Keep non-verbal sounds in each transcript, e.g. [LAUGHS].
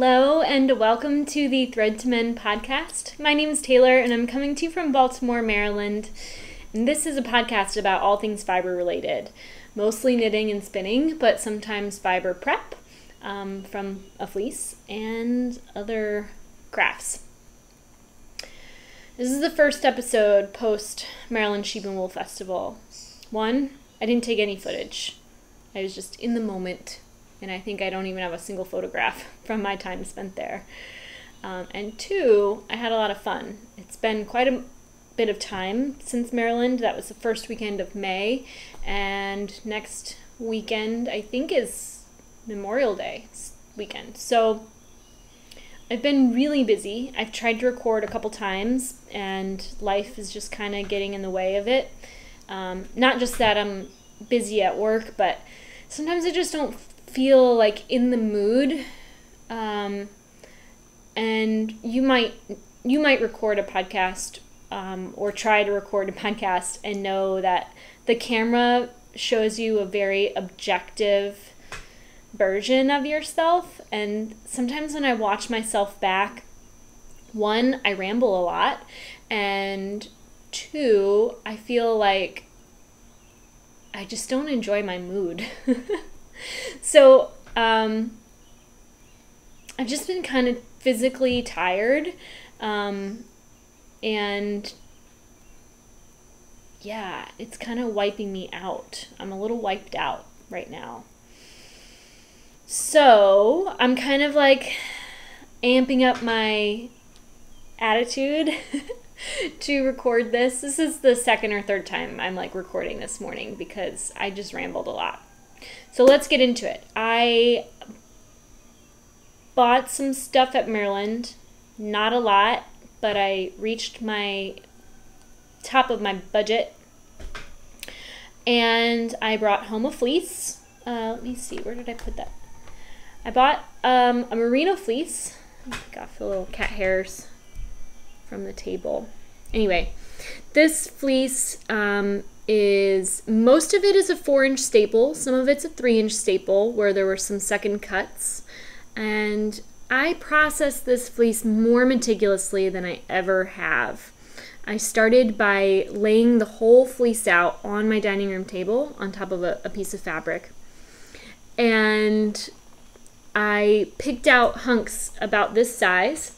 Hello and welcome to the Thread to Mend podcast. My name is Taylor and I'm coming to you from Baltimore, Maryland. And this is a podcast about all things fiber related, mostly knitting and spinning, but sometimes fiber prep um, from a fleece and other crafts. This is the first episode post Maryland Sheep and Wool Festival. One, I didn't take any footage. I was just in the moment and I think I don't even have a single photograph [LAUGHS] from my time spent there. Um, and two, I had a lot of fun. It's been quite a bit of time since Maryland. That was the first weekend of May, and next weekend I think is Memorial Day weekend. So I've been really busy. I've tried to record a couple times, and life is just kind of getting in the way of it. Um, not just that I'm busy at work, but sometimes I just don't feel like in the mood um, and you might you might record a podcast um, or try to record a [LAUGHS] podcast and know that the camera shows you a very objective version of yourself. And sometimes when i watch myself back one i ramble a lot and two i feel like i just don't enjoy my mood [LAUGHS] so um, I've just been kind of physically tired. Um, and yeah, it's kind of wiping me out. I'm a little wiped out right now. So I'm kind of like amping up my attitude [LAUGHS] to record this. This is the second or third time I'm like recording this morning because I just rambled a lot. So let's get into it. I bought some stuff at Maryland, not a lot, but I reached my top of my budget. And I brought home a fleece. Uh, let me see, where did I put that? I bought um, a merino fleece. I Got the little cat hairs from the table. Anyway, this fleece um, is most of it is a four inch staple, some of it's a three inch staple where there were some second cuts. And I processed this fleece more meticulously than I ever have. I started by laying the whole fleece out on my dining room table on top of a, a piece of fabric. And I picked out hunks about this size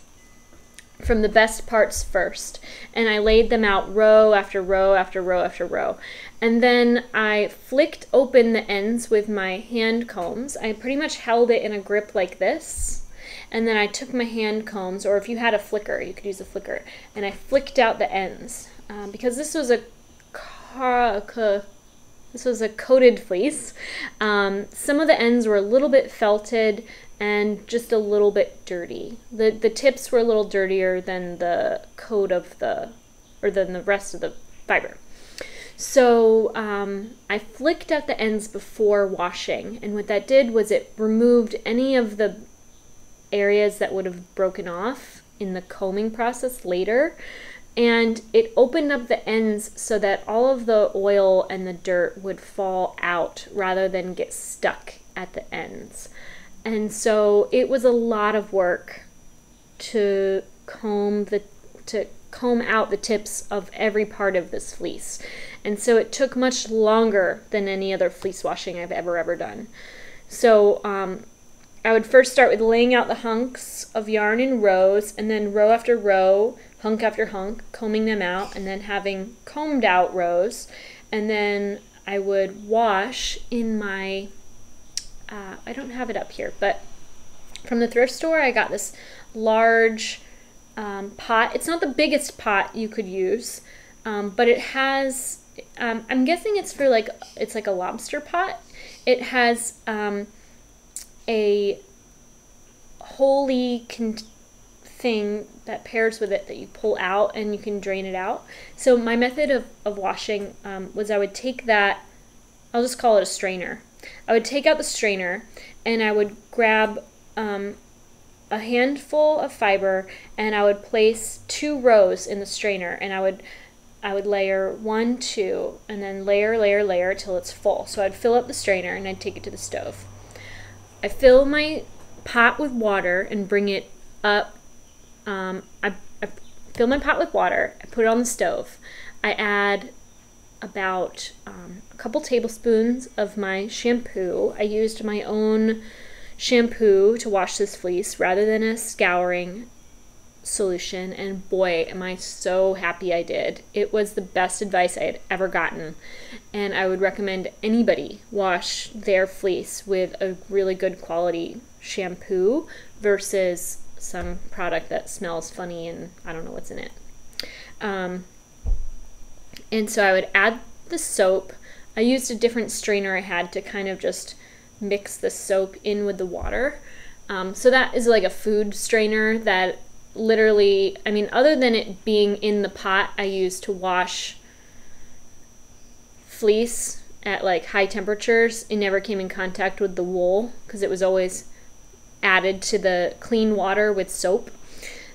from the best parts first. And I laid them out row after row after row after row. And then I flicked open the ends with my hand combs. I pretty much held it in a grip like this. And then I took my hand combs, or if you had a flicker, you could use a flicker, and I flicked out the ends. Um, because this was a this was a coated fleece. Um, some of the ends were a little bit felted, and just a little bit dirty. The the tips were a little dirtier than the coat of the or than the rest of the fiber. So um, I flicked out the ends before washing, and what that did was it removed any of the areas that would have broken off in the combing process later, and it opened up the ends so that all of the oil and the dirt would fall out rather than get stuck at the ends. And so it was a lot of work to comb the to comb out the tips of every part of this fleece. And so it took much longer than any other fleece washing I've ever ever done. So um, I would first start with laying out the hunks of yarn in rows, and then row after row, hunk after hunk, combing them out, and then having combed out rows, and then I would wash in my uh, I don't have it up here, but from the thrift store, I got this large um, pot. It's not the biggest pot you could use, um, but it has. Um, I'm guessing it's for like it's like a lobster pot. It has um, a holey thing that pairs with it that you pull out and you can drain it out. So my method of, of washing um, was I would take that. I'll just call it a strainer. I would take out the strainer and I would grab um, a handful of fiber and I would place two rows in the strainer and I would I would layer one, two, and then layer, layer, layer till it's full. So I'd fill up the strainer and I'd take it to the stove. I fill my pot with water and bring it up. Um, I, I fill my pot with water. I put it on the stove. I add about um, couple tablespoons of my shampoo. I used my own shampoo to wash this fleece rather than a scouring solution and boy am i so happy i did it was the best advice i had ever gotten and i would recommend anybody wash their fleece with a really good quality shampoo versus some product that smells funny and i don't know what's in it um, and so i would add the soap i used a different strainer i had to kind of just mix the soap in with the water. Um, so that is like a food strainer that literally, I mean, other than it being in the pot I use to wash fleece at like high temperatures, it never came in contact with the wool because it was always added to the clean water with soap.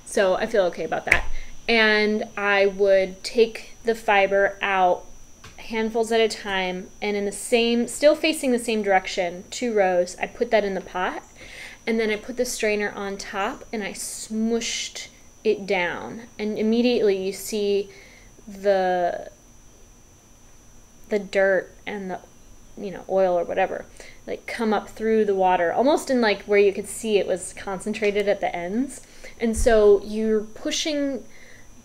So I feel okay about that. And I would take the fiber out handfuls at a time and in the same still facing the same direction two rows i put that in the pot and then i put the strainer on top and i smooshed it down. And immediately you see the the dirt and the you know oil or whatever like come up through the water almost in like where you could see it was concentrated at the ends. And so you're pushing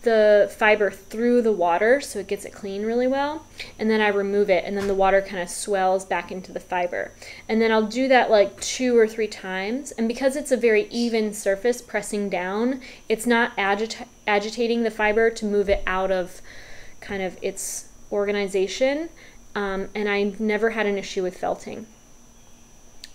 the fiber through the water so it gets it clean really well and then I remove it and then the water kind of swells back into the fiber. And then I'll do that like two or three times and because it's a very even surface pressing down it's not agita- agitating the fiber to move it out of kind of its organization um, and I never had an issue with felting.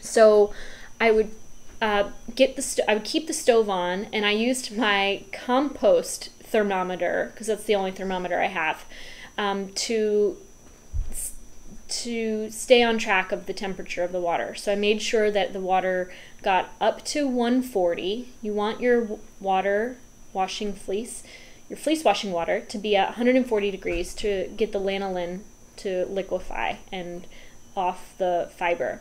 So I would uh, get the I would keep the stove on and I used my compost thermometer because that's the only thermometer I have um, to to stay on track of the temperature of the water. So I made sure that the water got up to 140. You want your water washing fleece, your fleece washing water to be at 140 degrees to get the lanolin to liquefy and off the fiber.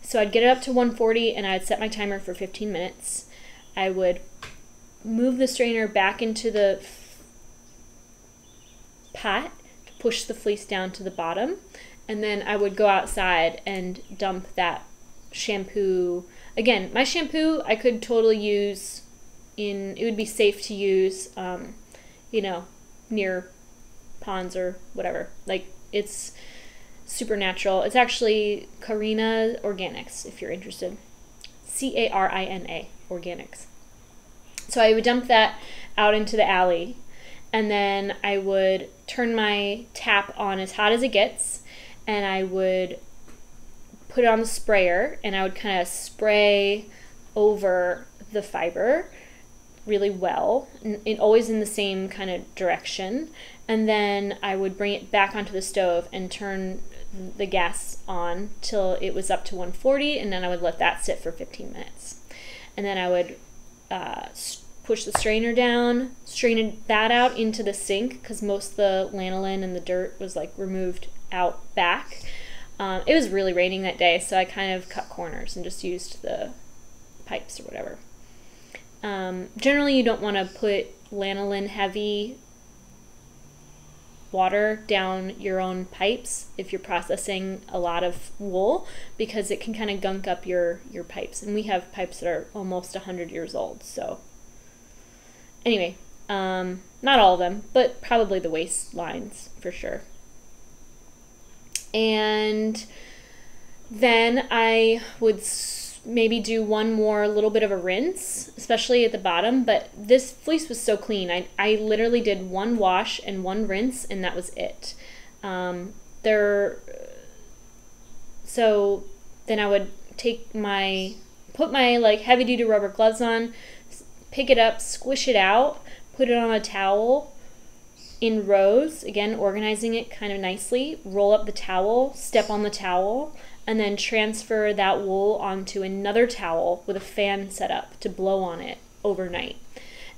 So I'd get it up to 140 and I'd set my timer for 15 minutes. I would move the strainer back into the pot to push the fleece down to the bottom. And then I would go outside and dump that shampoo. Again, my shampoo I could totally use in, it would be safe to use, um, you know, near ponds or whatever. Like it's supernatural. It's actually Carina Organics if you're interested. C A R I N A Organics. So I would dump that out into the alley and then I would turn my tap on as hot as it gets and I would put it on the sprayer and I would kind of spray over the fiber really well, and always in the same kind of direction. And then I would bring it back onto the stove and turn the gas on till it was up to 140, and then I would let that sit for 15 minutes. And then I would uh, push the strainer down, strain that out into the sink because most of the lanolin and the dirt was like removed out back. Um, it was really raining that day, so I kind of cut corners and just used the pipes or whatever. Um, generally, you don't want to put lanolin heavy water down your own pipes if you're processing a lot of wool because it can kind of gunk up your your pipes. And we have pipes that are almost 100 years old so. Anyway um, not all of them but probably the waste lines for sure. And then i would maybe do one more little bit of a rinse, especially at the bottom. But this fleece was so clean. I, I literally did one wash and one rinse, and that was it. Um, there, so then I would take my, put my like heavy duty rubber gloves on, pick it up, squish it out, put it on a towel in rows, again, organizing it kind of nicely, roll up the towel, step on the towel, and then transfer that wool onto another towel with a fan set up to blow on it overnight.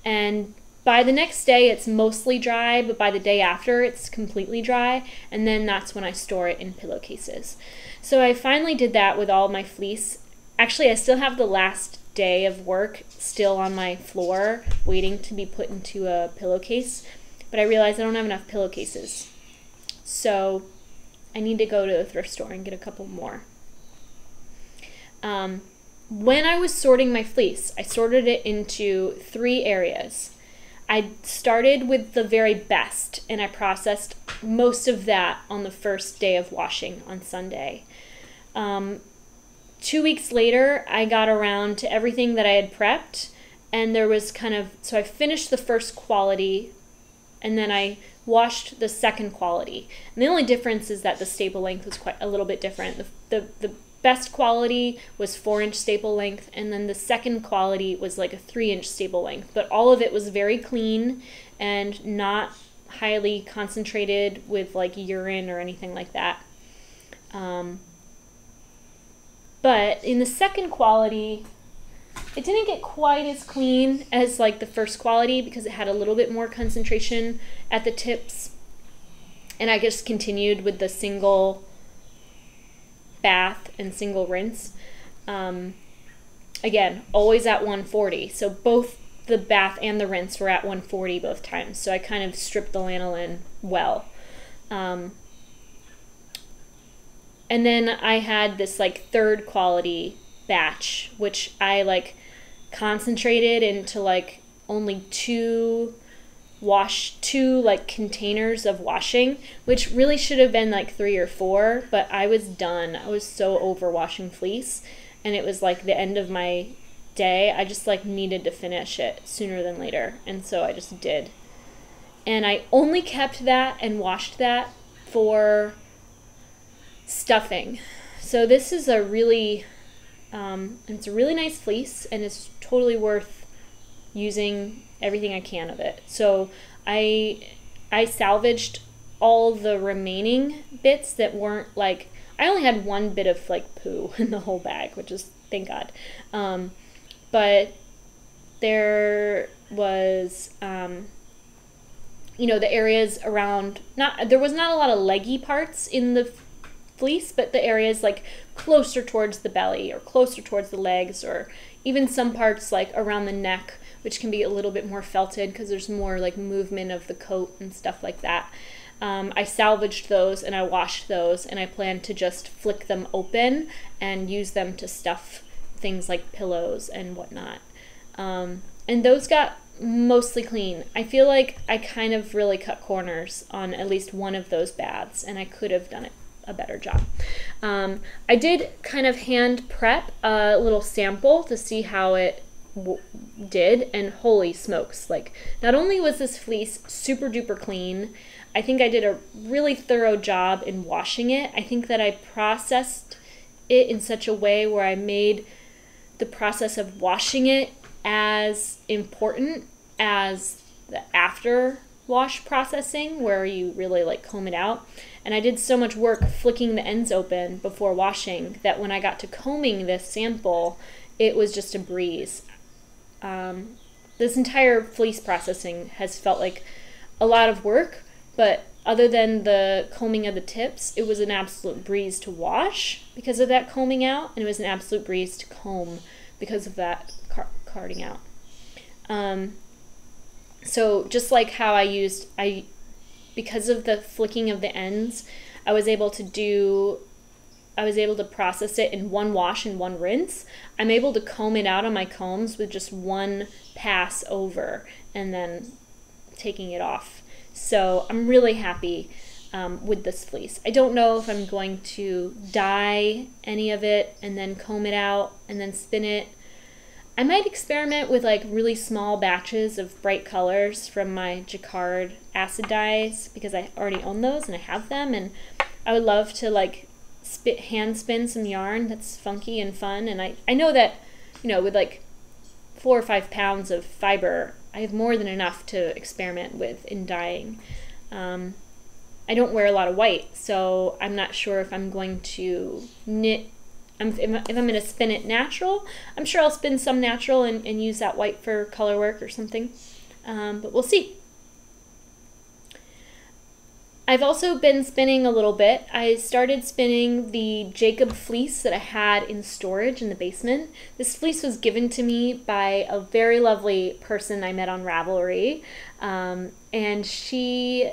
And by the next day, it's mostly dry, but by the day after, it's completely dry, and then that's when I store it in pillowcases. So I finally did that with all my fleece. Actually, I still have the last day of work still on my floor waiting to be put into a pillowcase. But I realized I don't have enough pillowcases. So I need to go to the thrift store and get a couple more. Um, when I was sorting my fleece, I sorted it into three areas. I started with the very best and I processed most of that on the first day of washing on Sunday. Um, two weeks later, I got around to everything that I had prepped, and there was kind of so I finished the first quality and then I washed the second quality. And the only difference is that the staple length was quite a little bit different. The, the, the best quality was four inch staple length, and then the second quality was like a three inch staple length. But all of it was very clean and not highly concentrated with like urine or anything like that. Um, but in the second quality, it didn't get quite as clean as like the first quality because it had a little bit more concentration at the tips. And I just continued with the single bath and single rinse. Um, again, always at 140. So both the bath and the rinse were at 140 both times. So I kind of stripped the lanolin well. Um, and then I had this like third quality batch, which I like concentrated into like only two wash two like containers of washing, which really should have been like three or four, but I was done. I was so over washing fleece and it was like the end of my day. I just like needed to finish it sooner than later. And so I just did. And I only kept that and washed that for stuffing. So this is a really um, it's a really nice fleece and it's totally worth using everything I can of it. So I I salvaged all the remaining bits that weren't like I only had one bit of like poo [LAUGHS] in the whole bag, which is thank God. Um, but there was um, you know the areas around not there was not a lot of leggy parts in the fleece, but the areas like closer towards the belly or closer towards the legs or even some parts like around the neck which can be a little bit more felted because there's more like movement of the coat and stuff like that. Um, I salvaged those and I washed those and I plan to just flick them open and use them to stuff things like pillows and whatnot. Um, and those got mostly clean. I feel like I kind of really cut corners on at least one of those baths and I could have done it a better job. Um, I did kind of hand prep a little sample to see how it did, and holy smokes! Like, not only was this fleece super duper clean, I think I did a really thorough job in washing it. I think that I processed it in such a way where I made the process of washing it as important as the after wash processing where you really like comb it out. And I did so much work flicking the ends open before washing that when I got to combing this sample, it was just a breeze. Um, this entire fleece processing has felt like a lot of work, but other than the combing of the tips, it was an absolute breeze to wash because of that combing out, and it was an absolute breeze to comb because of that car- carding out. Um, so just like how I used I because of the flicking of the ends, I was able to do I was able to process it in one wash and one rinse. I'm able to comb it out on my combs with just one pass over and then taking it off. So I'm really happy um, with this fleece. I don't know if I'm going to dye any of it and then comb it out and then spin it I might experiment with like really small batches of bright colors from my Jacquard acid dyes because I already own those and I have them and I would love to like spit hand spin some yarn that's funky and fun and I, I know that you know with like four or five pounds of fiber I have more than enough to experiment with in dyeing. Um, I don't wear a lot of white so I'm not sure if I'm going to knit I'm, if I'm going to spin it natural, I'm sure I'll spin some natural and, and use that white for color work or something. Um, but we'll see. I've also been spinning a little bit. I started spinning the Jacob fleece that I had in storage in the basement. This fleece was given to me by a very lovely person I met on Ravelry. Um, and she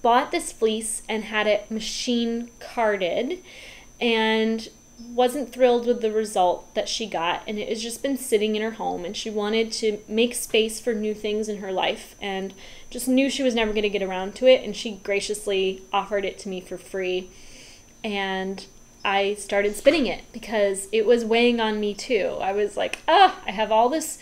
bought this fleece and had it machine carded and wasn't thrilled with the result that she got and it has just been sitting in her home and she wanted to make space for new things in her life and just knew she was never going to get around to it and she graciously offered it to me for free and I started spinning it because it was weighing on me too. I was like, "Ah, oh, I have all this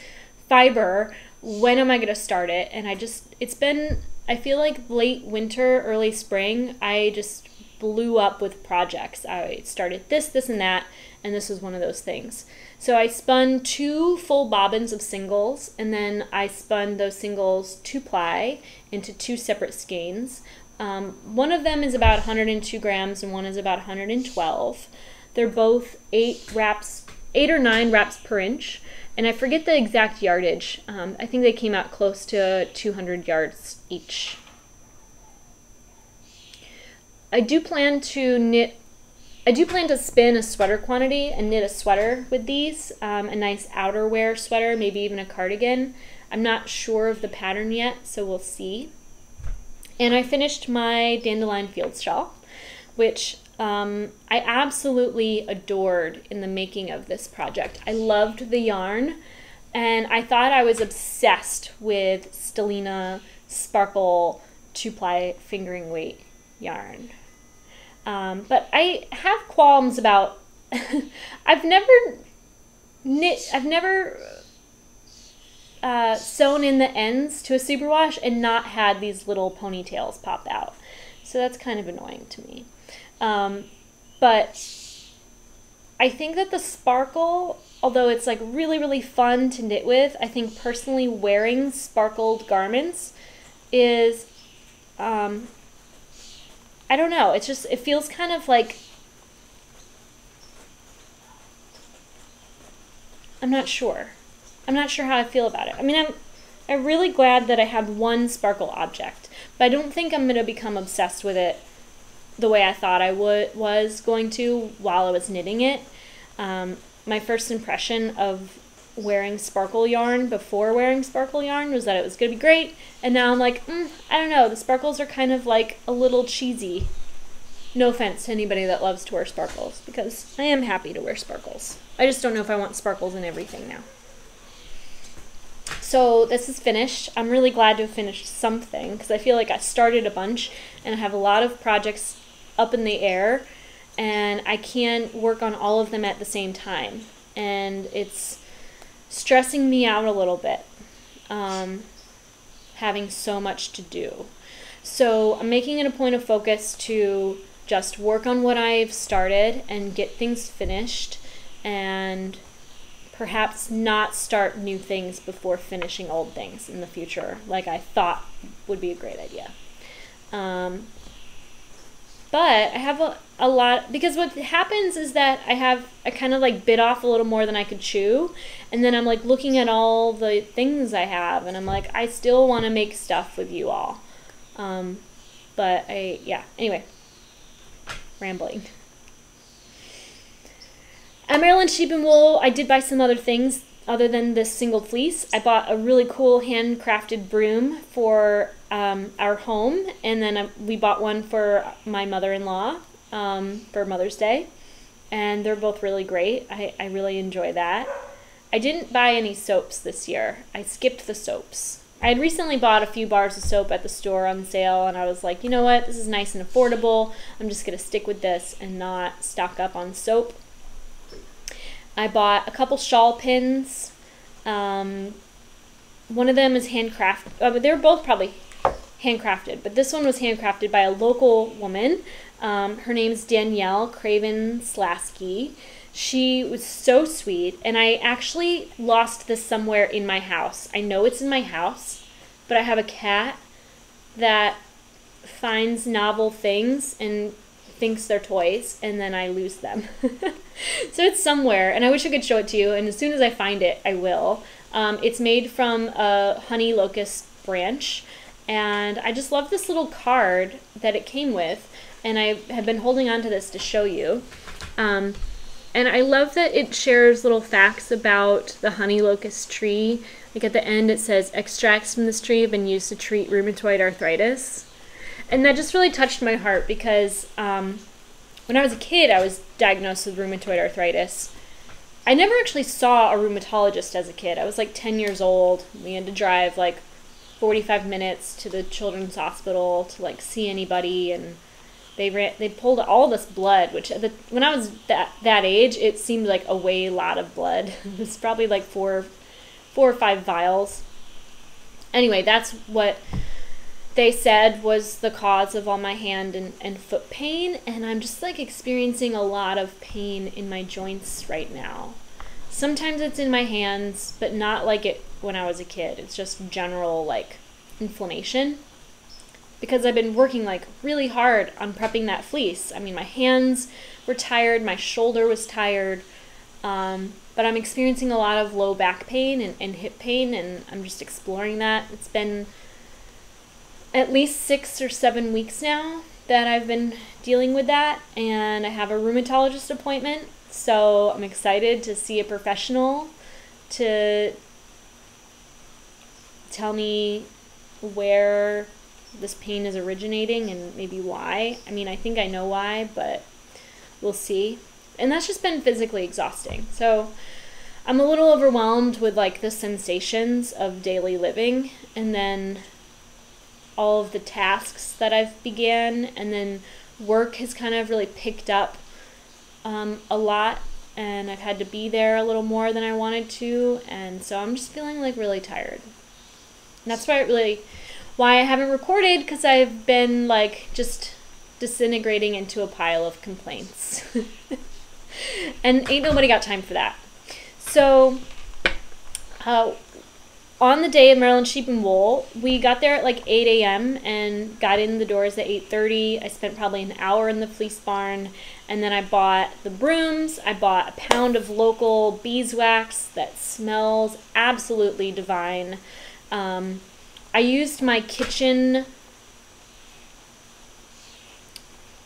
fiber. When am I going to start it?" And I just it's been I feel like late winter, early spring, I just blew up with projects. I started this, this, and that, and this was one of those things. So I spun two full bobbins of singles, and then I spun those singles two ply into two separate skeins. Um, one of them is about 102 grams, and one is about 112. They're both eight wraps, eight or nine wraps per inch, and I forget the exact yardage. Um, I think they came out close to 200 yards each. I do plan to knit, I do plan to spin a sweater quantity and knit a sweater with these, um, a nice outerwear sweater, maybe even a cardigan. I'm not sure of the pattern yet, so we'll see. And I finished my dandelion field shawl, which um, I absolutely adored in the making of this project. I loved the yarn, and I thought I was obsessed with Stellina Sparkle two ply fingering weight yarn. Um, but I have qualms about. [LAUGHS] I've never knit. I've never uh, sewn in the ends to a superwash and not had these little ponytails pop out. So that's kind of annoying to me. Um, but I think that the sparkle, although it's like really, really fun to knit with, I think personally wearing sparkled garments is um, I don't know. It's just it feels kind of like I'm not sure. I'm not sure how I feel about it. I mean, I'm I'm really glad that I have one sparkle object, but I don't think I'm going to become obsessed with it the way I thought I would was going to while I was knitting it. Um, my first impression of wearing sparkle yarn before wearing sparkle yarn was that it was going to be great. And now I'm like, mm, I don't know. The sparkles are kind of like a little cheesy. No offense to anybody that loves to wear sparkles, because I am happy to wear sparkles. I just don't know if I want sparkles in everything now. So this is finished. I'm really glad to have finished something because I feel like I started a bunch and I have a lot of projects up in the air and I can't work on all of them at the same time. And it's stressing me out a little bit, um, having so much to do. So I'm making it a point of focus to just work on what I've started and get things finished and perhaps not start new things before finishing old things in the future, like I thought would be a great idea. Um, but I have a, a lot because what happens is that I have I kind of like bit off a little more than I could chew, and then I'm like looking at all the things I have, and I'm like I still want to make stuff with you all, um, but I yeah anyway, rambling. At Maryland Sheep and Wool, I did buy some other things other than this single fleece. I bought a really cool handcrafted broom for um, our home, and then uh, we bought one for my mother-in-law um, for Mother's Day, and they're both really great. I, I really enjoy that. I didn't buy any soaps this year. I skipped the soaps. I had recently bought a few bars of soap at the store on sale, and I was like, you know what, this is nice and affordable. I'm just going to stick with this and not stock up on soap. I bought a couple shawl pins. Um, one of them is handcrafted. Uh, they're both probably handcrafted, but this one was handcrafted by a local woman. Um, her name's Danielle Craven Slasky. She was so sweet, and I actually lost this somewhere in my house. I know it's in my house, but I have a cat that finds novel things and thinks they're toys, and then I lose them. [LAUGHS] so it's somewhere, and I wish I could show it to you, and as soon as I find it, I will. Um, it's made from a honey locust branch, And I just love this little card that it came with, and I have been holding on to this to show you. Um, and I love that it shares little facts about the honey locust tree. Like at the end, it says extracts from this tree have been used to treat rheumatoid arthritis. And that just really touched my heart because um, when I was a kid, I was diagnosed with rheumatoid arthritis. I never actually saw a rheumatologist as a kid. I was like 10 years old. We had to drive like 45 minutes to the children's hospital to like see anybody and they ran they pulled all this blood which the, when i was that that age it seemed like a way lot of blood. [LAUGHS] It was probably like four four or five vials. Anyway that's what they said was the cause of all my hand and, and foot pain and i'm just like experiencing a lot of pain in my joints right now. Sometimes it's in my hands but not like it when i was a kid it's just general like inflammation because I've been working like really hard on prepping that fleece. I mean, my hands were tired, my shoulder was tired, um, but I'm experiencing a lot of low back pain and, and hip pain, and I'm just exploring that. It's been at least six or seven weeks now that I've been dealing with that, and I have a rheumatologist appointment, so I'm excited to see a professional to tell me where this pain is originating and maybe why. I mean, I think I know why, but we'll see. And that's just been physically exhausting. So I'm a little overwhelmed with like the sensations of daily living and then all of the tasks that I've began and then work has kind of really picked up um, a lot and I've had to be there a little more than I wanted to and so I'm just feeling like really tired. And that's why really why I haven't recorded because I've been like just disintegrating into a pile of complaints. [LAUGHS] and ain't nobody got time for that. So, uh, on the day of Maryland Sheep and Wool, we got there at like 8 a.m. and got in the doors at 8:30. I spent probably an hour in the fleece barn, and then I bought the brooms. I bought a pound of local beeswax that smells absolutely divine. Um, I used my kitchen.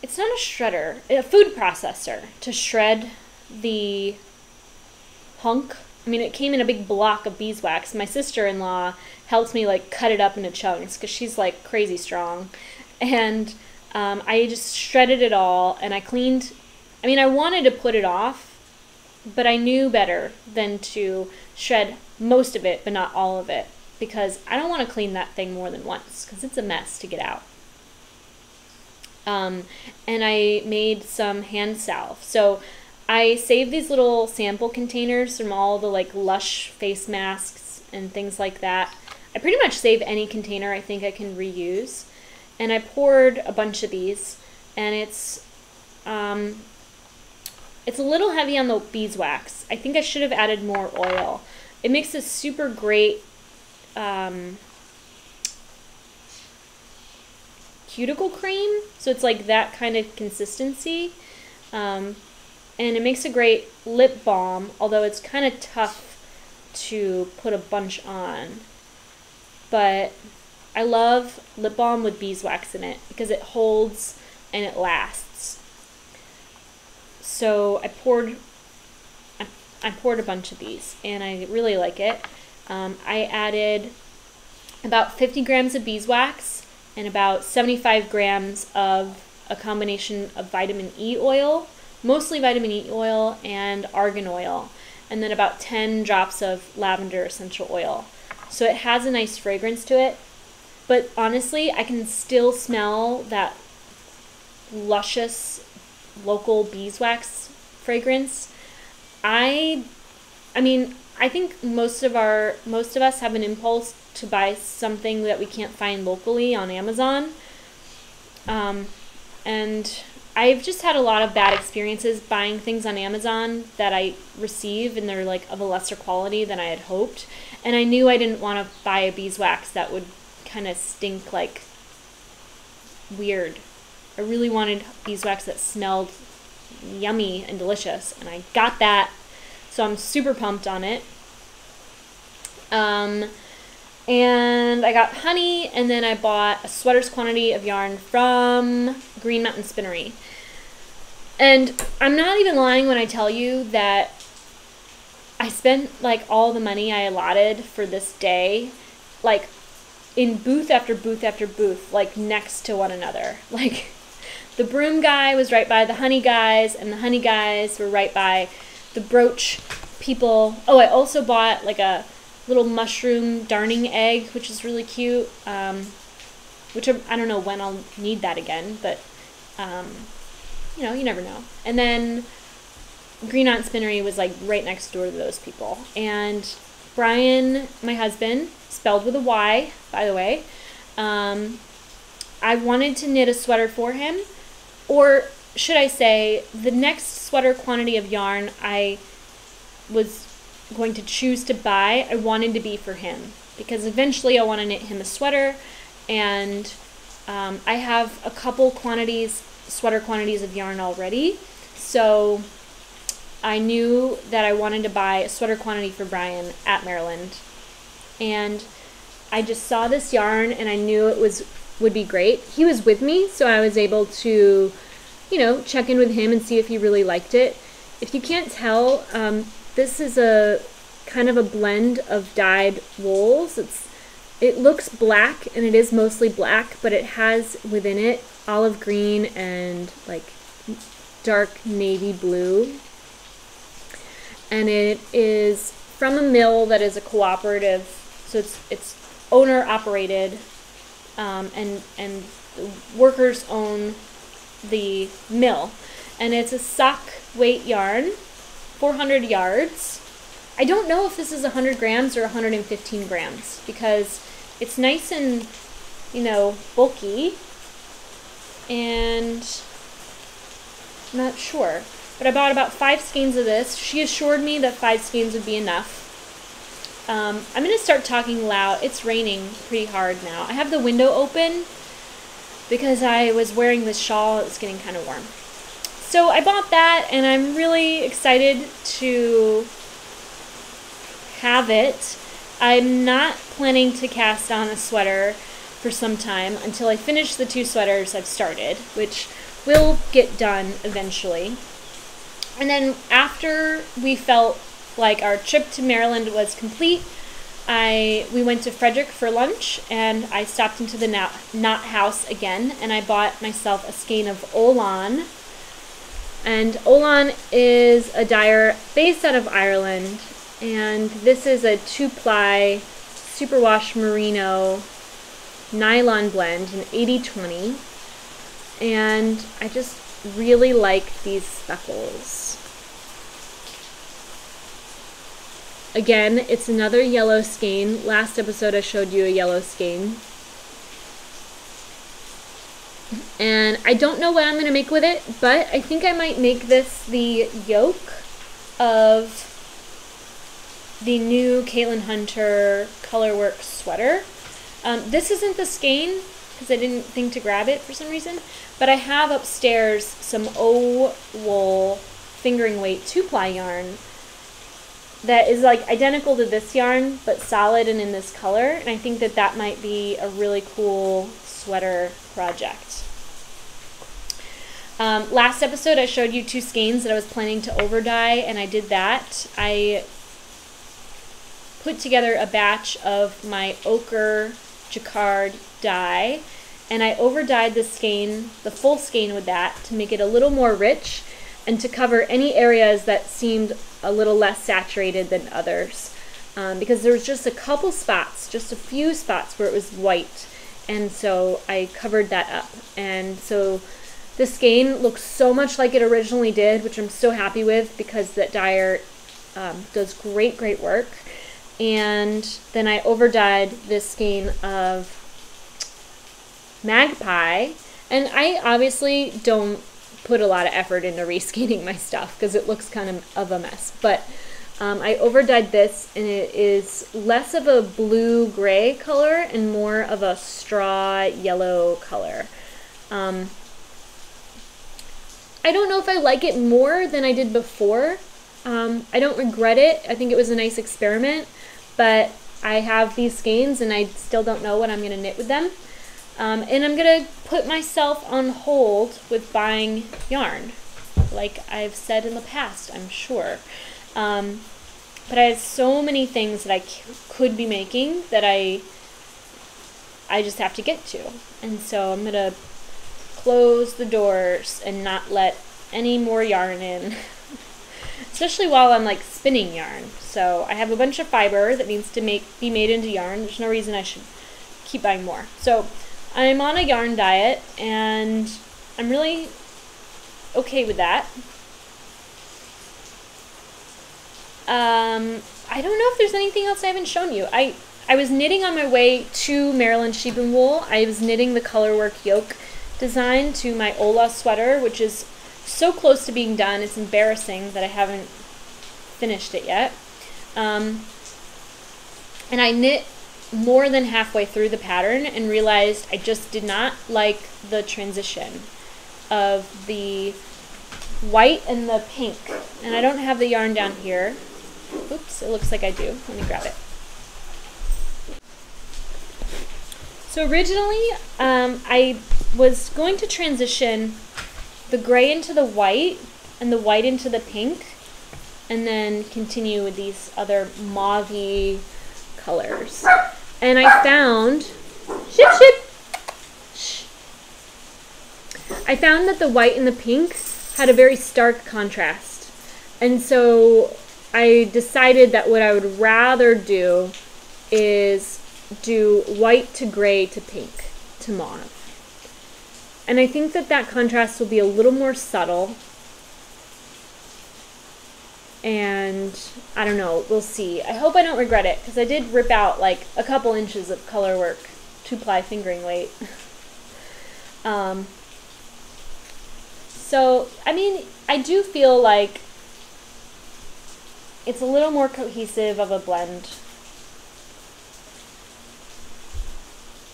It's not a shredder, a food processor to shred the hunk. I mean, it came in a big block of beeswax. My sister in law helps me like cut it up into chunks because she's like crazy strong. And um, I just shredded it all and I cleaned. I mean, I wanted to put it off, but I knew better than to shred most of it, but not all of it because I don't want to clean that thing more than once because it's a mess to get out. Um, and I made some hand salve. So I saved these little sample containers from all the like Lush face masks and things like that. I pretty much save any container I think I can reuse. And I poured a bunch of these, and it's um, it's a little heavy on the beeswax. I think I should have added more oil. It makes a super great um, cuticle cream. So it's like that kind of consistency. Um, and it makes a great lip balm, although it's kind of tough to put a bunch on. But I love lip balm with beeswax in it because it holds and it lasts. So I poured I, I poured a bunch of these and I really like it. Um, I added about 50 grams of beeswax and about 75 grams of a combination of vitamin E oil, mostly vitamin E oil and argan oil, and then about 10 drops of lavender essential oil. So it has a nice fragrance to it, but honestly, I can still smell that luscious local beeswax fragrance. I I mean, I think most of our most of us have an impulse to buy something that we can't find locally on Amazon. Um, and I've just had a lot of bad experiences buying things on Amazon that I receive and they're like of a lesser quality than I had hoped. And I knew I didn't want to buy a beeswax that would kind of stink like weird. I really wanted beeswax that smelled yummy and delicious, and I got that so I'm super pumped on it. Um, and I got honey, and then I bought a sweater's quantity of yarn from Green Mountain Spinnery. And I'm not even lying when I tell you that I spent like all the money I allotted for this day, like in booth after booth after booth, like next to one another. [LAUGHS] Like the broom guy was right by the honey guys, and the honey guys were right by the brooch people. Oh, I also bought like a little mushroom darning egg, which is really cute. Um, which I, I don't know when I'll need that again, but um, you know, you never know. And then Green Mountain Spinnery was like right next door to those people. And Brian, my husband, spelled with a Y, by the way, um, I wanted to knit a sweater for him, or should I say, the next sweater quantity of yarn I was going to choose to buy, I wanted to be for him. Because eventually I want to knit him a sweater, and um, I have a couple quantities, sweater quantities of yarn already, so I knew that I wanted to buy a sweater quantity for Brian at Maryland, and I just saw this yarn and I knew it was would be great. He was with me, so I was able to, you know, check in with him and see if he really liked it. If you can't tell, um, this is a kind of a blend of dyed wools. It's it looks black and it is mostly black, but it has within it olive green and like dark navy blue. And it is from a mill that is a cooperative, so it's it's owner operated, um, and and workers own the mill, and it's a sock weight yarn 400 yards. I don't know if this is 100 grams or 115 grams because it's nice and, you know, bulky. And I'm not sure. But I bought about five skeins of this. She assured me that five skeins would be enough. Um, I'm going to start talking loud. It's raining pretty hard now. I have the window open because I was wearing this shawl. It was getting kind of warm. So I bought that and I'm really excited to have it. I'm not planning to cast on a sweater for some time until I finish the two sweaters I've started, which will get done eventually. And then after we felt like our trip to Maryland was complete, I we went to Frederick for lunch and I stopped into the knot, house again and I bought myself a skein of Olann and Olann is a dyer based out of Ireland. And this is a two ply superwash merino nylon blend, an 80 20. And I just really like these speckles. Again, it's another yellow skein. Last episode I showed you a yellow skein. And I don't know what I'm going to make with it, but I think I might make this the yoke of the new Caitlin Hunter Colorwork sweater. Um, this isn't the skein because I didn't think to grab it for some reason, but I have upstairs some O wool fingering weight two ply yarn that is like identical to this yarn but solid and in this color and I think that that might be a really cool sweater project. Um, last episode, I showed you two skeins that I was planning to over dye, and I did that. I put together a batch of my ochre jacquard dye, and I over dyed the skein, the full skein with that, to make it a little more rich and to cover any areas that seemed a little less saturated than others. Um, because there was just a couple spots, just a few spots where it was white, and so I covered that up. And so the skein looks so much like it originally did, which I'm so happy with because that dyer um, does great, great work. And then I over dyed this skein of Magpie. And I obviously don't put a lot of effort into reskeining my stuff because it looks kind of, of a mess. But um, I over dyed this and it is less of a blue gray color and more of a straw yellow color. Um, I don't know if I like it more than I did before. Um, I don't regret it. I think it was a nice experiment, but I have these skeins and I still don't know what I'm going to knit with them. Um, and I'm going to put myself on hold with buying yarn, like I've said in the past, I'm sure. Um, but I have so many things that I could be making that I I just have to get to. And so I'm going to close the doors and not let any more yarn in. [LAUGHS] Especially while I'm like spinning yarn. So I have a bunch of fiber that needs to make be made into yarn. There's no reason I should keep buying more. So I'm on a yarn diet and I'm really okay with that. Um, I don't know if there's anything else I haven't shown you. I I was knitting on my way to Maryland Sheep and Wool. I was knitting the colorwork yoke design to my Ola sweater, which is so close to being done. It's embarrassing that I haven't finished it yet. Um, and I knit more than halfway through the pattern and realized I just did not like the transition of the white and the pink. And I don't have the yarn down here. Oops, it looks like I do. Let me grab it. So originally, um, I was going to transition the gray into the white and the white into the pink and then continue with these other mauve colors. And I found, ship ship, shh. I found that the white and the pink had a very stark contrast. And so I decided that what I would rather do is do white to gray to pink to mauve. And I think that that contrast will be a little more subtle and I don't know, we'll see. I hope I don't regret it because I did rip out like a couple inches of color work, two ply fingering weight. [LAUGHS] um, so, I mean, I do feel like it's a little more cohesive of a blend.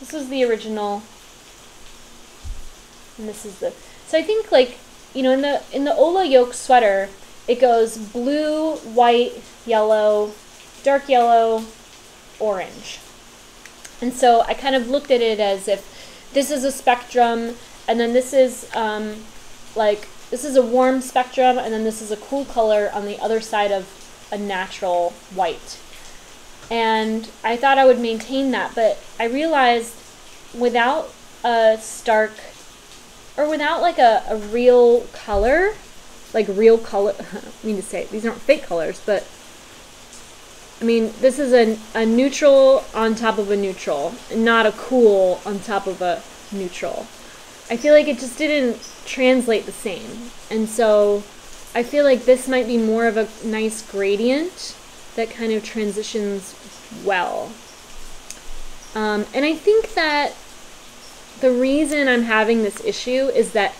This was the original, and this is the. So I think like you know in the in the Ola yoke sweater, it goes blue, white, yellow, dark yellow, orange. And so I kind of looked at it as if this is a spectrum, and then this is um, like, this is a warm spectrum, and then this is a cool color on the other side of a natural white. And I thought I would maintain that, but I realized without a stark, or without like a, a real color, like real color. [LAUGHS] I mean to say these aren't fake colors, but I mean this is a, a neutral on top of a neutral, not a cool on top of a neutral. I feel like it just didn't translate the same, and so I feel like this might be more of a nice gradient that kind of transitions well. Um, and I think that the reason I'm having this issue is that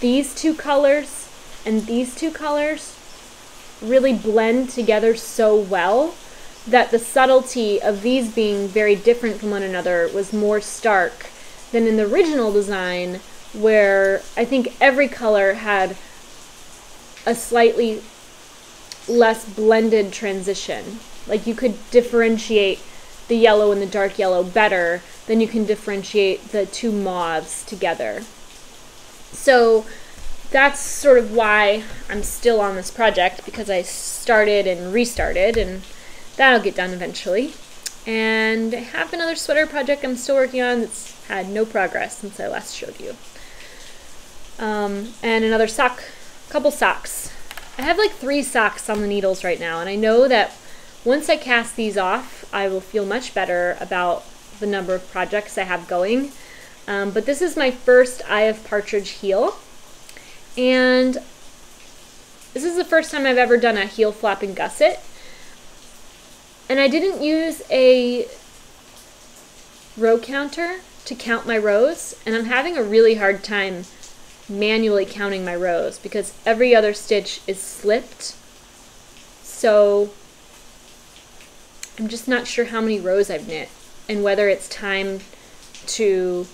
these two colors and these two colors really blend together so well that the subtlety of these being very different from one another was more stark than in the original design where I think every color had a slightly less blended transition. Like you could differentiate the yellow and the dark yellow better than you can differentiate the two mauves together. So that's sort of why I'm still on this project because I started and restarted, and that'll get done eventually. And I have another sweater project I'm still working on that's had no progress since I last showed you. Um, and another sock, couple socks. I have like three socks on the needles right now, and I know that once I cast these off, I will feel much better about the number of projects I have going. Um, but this is my first Eye of Partridge heel. And this is the first time I've ever done a heel flap and gusset. And I didn't use a row counter to count my rows, and I'm having a really hard time manually counting my rows because every other stitch is slipped. So I'm just not sure how many rows I've knit and whether it's time to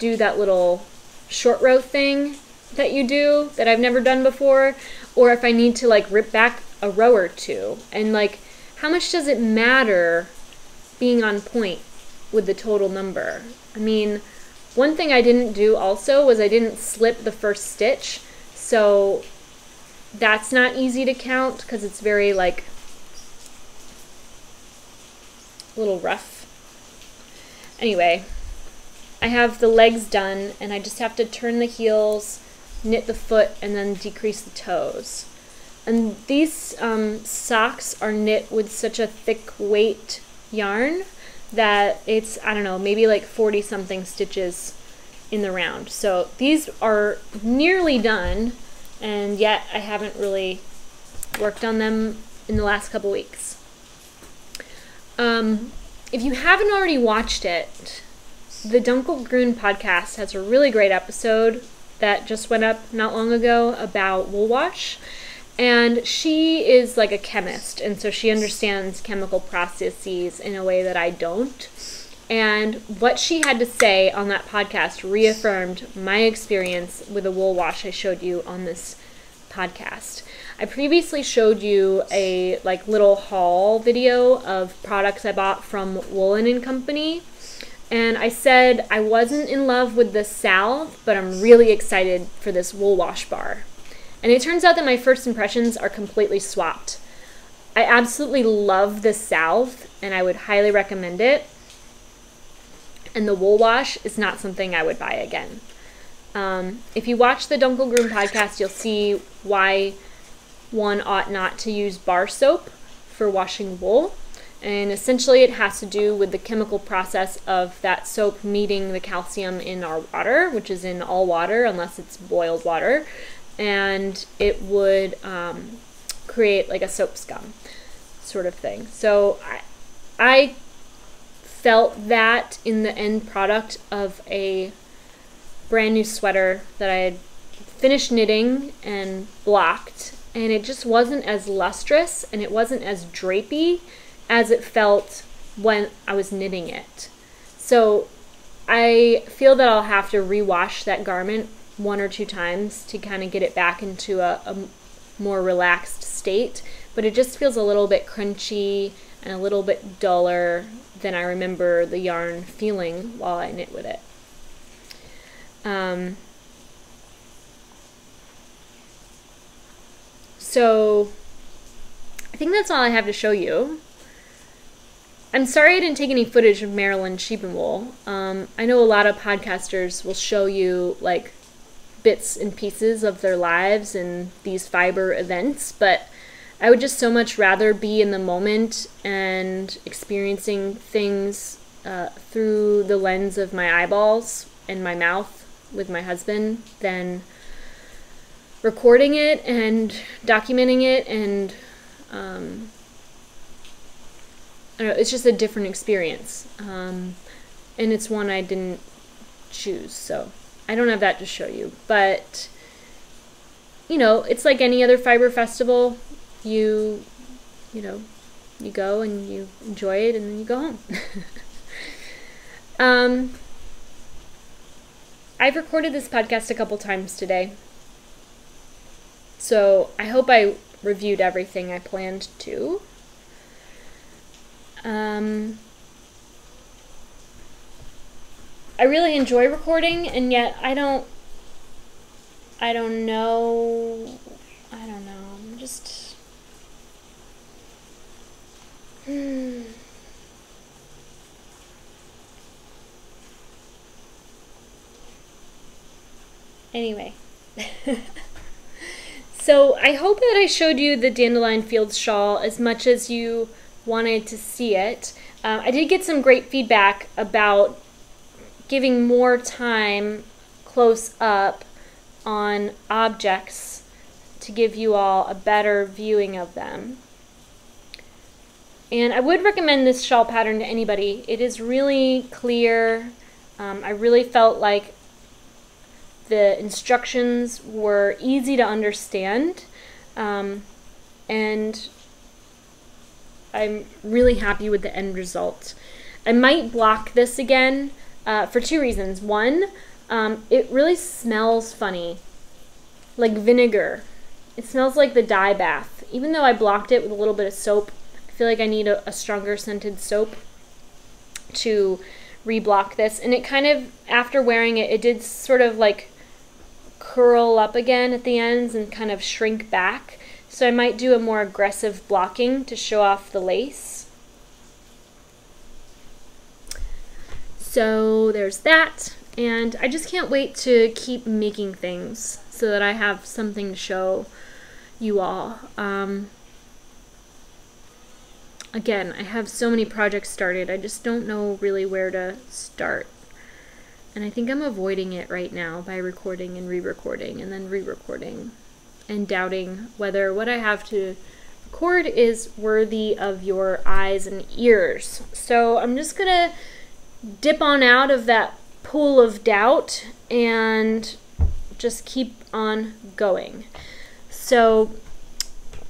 do that little short row thing that you do that I've never done before, or if I need to like rip back a row or two. And like, how much does it matter being on point with the total number. I mean, one thing I didn't do also was I didn't slip the first stitch. So that's not easy to count because it's very like a little rough. Anyway, I have the legs done and I just have to turn the heels, knit the foot, and then decrease the toes. And these um, socks are knit with such a thick weight yarn that it's, I don't know, maybe like 40 something stitches in the round. So these are nearly done, and yet I haven't really worked on them in the last couple weeks. Um, if you haven't already watched it, the Dunkelgrün podcast has a really great episode that just went up not long ago about wool wash. And she is like a chemist, and so she understands chemical processes in a way that I don't. And what she had to say on that podcast reaffirmed my experience with the wool wash I showed you on this podcast. I previously showed you a like little haul video of products I bought from Woolen and Company. And I said I wasn't in love with the salve, but I'm really excited for this wool wash bar. And it turns out that my first impressions are completely swapped. I absolutely love this salve and I would highly recommend it. And the wool wash is not something I would buy again. Um, if you watch the Dunkelgrün podcast, you'll see why one ought not to use bar soap for washing wool. And essentially, it has to do with the chemical process of that soap meeting the calcium in our water, which is in all water unless it's boiled water and it would um, create like a soap scum sort of thing. So I, I felt that in the end product of a brand new sweater that I had finished knitting and blocked, and it just wasn't as lustrous and it wasn't as drapey as it felt when I was knitting it. So I feel that I'll have to rewash that garment one or two times to kind of get it back into a, a more relaxed state, but it just feels a little bit crunchy and a little bit duller than I remember the yarn feeling while I knit with it. Um, so I think that's all I have to show you. I'm sorry I didn't take any footage of Maryland sheep and wool. Um, I know a lot of podcasters will show you like bits and pieces of their lives and these fiber events, but I would just so much rather be in the moment and experiencing things uh, through the lens of my eyeballs and my mouth with my husband than recording it and documenting it and um, I don't know, it's just a different experience. Um, and it's one I didn't choose, so I don't have that to show you, but you know, it's like any other fiber festival. You, you know, you go and you enjoy it and then you go home. [LAUGHS] um, I've recorded this podcast a couple times today. So I hope I reviewed everything I planned to. Um, I really enjoy recording, and yet I don't. I don't know. I don't know. I'm just. Hmm. [SIGHS] Anyway. [LAUGHS] so I hope that I showed you the Dandelion Fields shawl as much as you wanted to see it. Uh, I did get some great feedback about giving more time close up on objects to give you all a better viewing of them. And I would recommend this shawl pattern to anybody. It is really clear. Um, I really felt like the instructions were easy to understand. Um, and I'm really happy with the end result. I might block this again uh, for two reasons. One, um, it really smells funny, like vinegar. It smells like the dye bath. Even though I blocked it with a little bit of soap, I feel like I need a, a stronger scented soap. to reblock this. And it kind of, after wearing it, it did sort of like curl up again at the ends and kind of shrink back. So I might do a more aggressive blocking to show off the lace. So there's that. And I just can't wait to keep making things so that I have something to show you all. Um, again, I have so many projects started. I just don't know really where to start. And I think I'm avoiding it right now by recording and re recording and then re recording and doubting whether what I have to record is worthy of your eyes and ears. So I'm just going to dip on out of that pool of doubt and just keep on going. So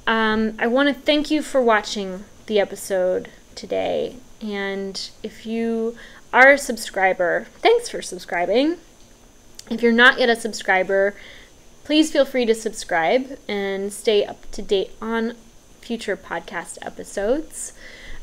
um, I want to thank you for watching the episode today. And if you are a subscriber, thanks for subscribing. If you're not yet a subscriber, please feel free to subscribe and stay up to date on future podcast episodes.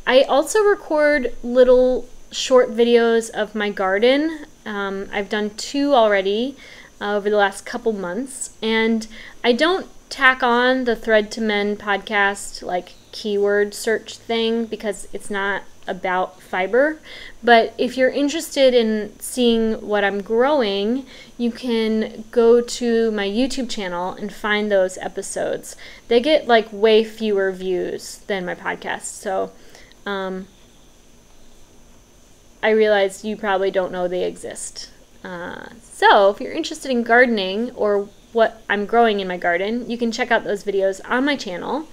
I also record little short videos of my garden. Um, I've done two already uh, over the last couple months, and I don't tack on the Thread to Mend podcast like keyword search thing because it's not about fiber. But if you're interested in seeing what I'm growing, you can go to my YouTube channel and find those episodes. They get like way fewer views than my podcast. So um, I realize you probably don't know they exist. Uh, so if you're interested in gardening or what I'm growing in my garden, you can check out those videos on my channel.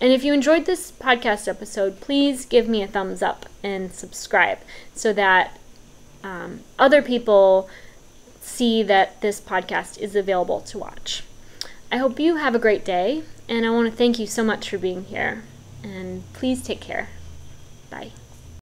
And if you enjoyed this podcast episode, please give me a thumbs up and subscribe so that um, other people see that this podcast is available to watch. I hope you have a great day, and I want to thank you so much for being here. And please take care. Bye.